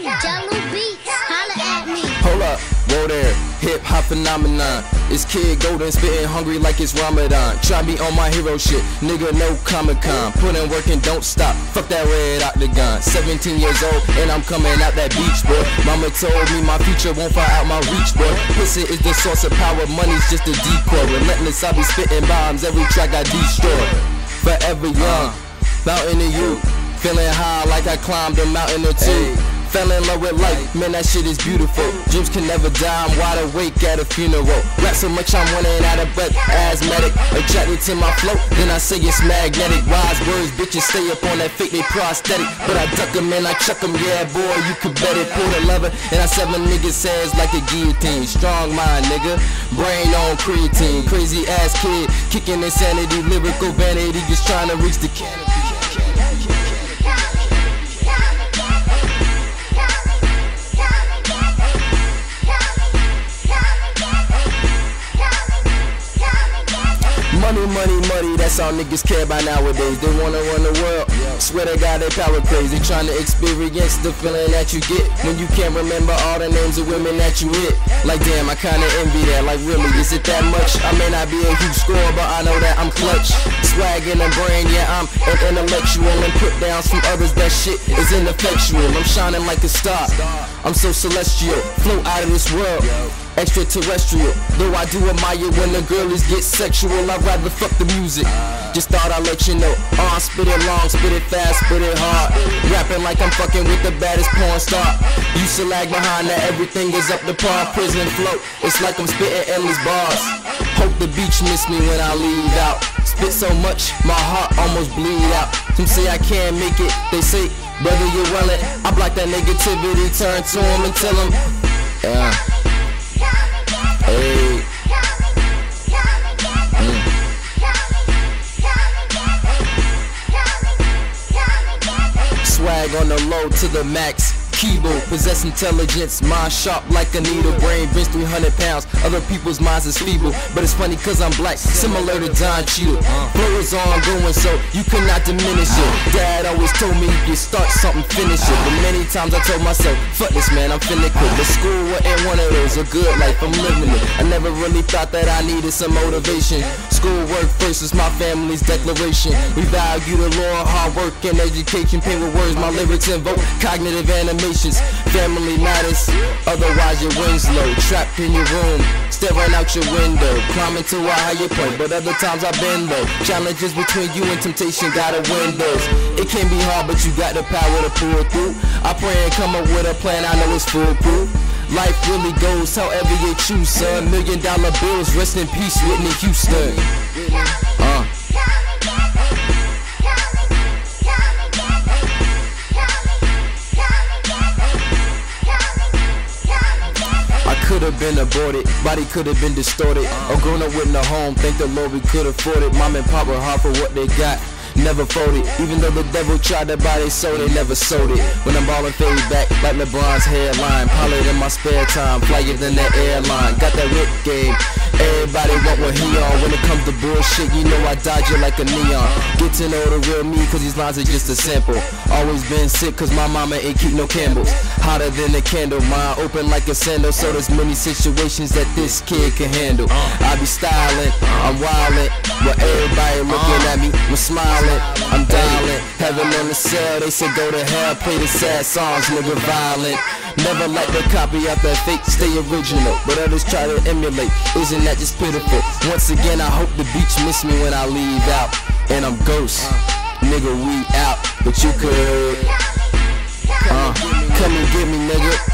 Jahlil Beats, holla at me. Hold up, whoa there, hip hop phenomenon. It's Kid Golden spitting hungry like it's Ramadan. Try me on my hero shit, nigga, no Comic Con. Put in work and don't stop, fuck that red octagon. 17 years old, and I'm coming out that beach, boy. Mama told me my future won't fall out my reach, boy. Pussy is the source of power, money's just a decoy. Relentless, I be spitting bombs, every track I destroy. Forever young, mountain of youth. Feeling high like I climbed a mountain or two. Hey. Fell in love with life, man, that shit is beautiful. Dreams can never die, I'm wide awake at a funeral. Rap so much I'm running out of breath, asthmatic. Attracted to my flow, then I say it's magnetic. Wise words, bitches stay up on that fake, they prosthetic. But I duck them and I chuck them, yeah, boy, you could bet it. Pull the lever, and I seven niggas says like a guillotine. Strong mind, nigga, brain on creatine. Crazy ass kid, kicking insanity, lyrical vanity, just trying to reach the canopy. Money, money, that's all niggas care about nowadays. They wanna run the world. Swear to God, they power crazy. Trying to experience the feeling that you get when you can't remember all the names of women that you hit. Like, damn, I kinda envy that. Like, really, is it that much? I may not be a huge scorer, but I know that I'm clutch. Swag in the brain, yeah, I'm an intellectual. And put downs from others, that shit is ineffectual. I'm shining like a star. I'm so celestial, flow out of this world extraterrestrial. Though I do admire when the girlies get sexual, I'd rather fuck the music. Just thought I'd let you know. Uh, spit it long, spit it fast, spit it hard. Rapping like I'm fucking with the baddest porn star. Used to lag behind that everything is up to par. Prison float, it's like I'm spitting endless bars. Hope the beach miss me when I leave out. Spit so much, my heart almost bleed out. Some say I can't make it, they say, brother, you're well I block that negativity, turn to them and tell them, yeah. Swag on the low to the max. Kibo, possess intelligence, mind sharp like a needle, brain bench 300 pounds. Other people's minds is feeble, but it's funny cause I'm black, similar to Don Cheadle. Flow is on going, so you cannot diminish it. Dad always told me you start something, finish it. But many times I told myself, fuck this man, I'm finna quit. But school wasn't one of those, a good life, I'm living it. I never really thought that I needed some motivation. School work first is my family's declaration. We value the law, hard work, and education. Paint with words, my lyrics invoke cognitive animation. Family matters, otherwise your wings low. Trapped in your room, staring out your window. Climbing to a higher point, but other times I've been low. Challenges between you and temptation got a windows. It can be hard, but you got the power to pull through. I pray and come up with a plan, I know it's foolproof. Life really goes however you choose, son. Million dollar bills, rest in peace, Whitney Houston. Could have been aborted, body could have been distorted, or grown up with no home. Thank the Lord we could afford it. Mom and pop were hard for what they got. Never folded, even though the devil tried to buy they soul, they never sold it. When I'm ballin' fade back like LeBron's hairline, pilot in my spare time, flyer than that airline. Got that whip game. Everybody want what he on. When it comes to bullshit, you know I dodge it like a neon. Get to know the real me, cause these lines are just a sample. Always been sick, cause my mama ain't keep no candles. Hotter than a candle, mind open like a sandal. So there's many situations that this kid can handle. I be styling, I'm wildin', but everybody looking at me, I'm smiling, I'm dialing. Heaven on the cell, they say go to hell, play the sad songs, nigga violent. Never like the copy of that fake, stay original. But others try to emulate, isn't that just pitiful? Once again, I hope the beach miss me when I leave out. And I'm ghost, nigga, we out, but you could. Uh, come and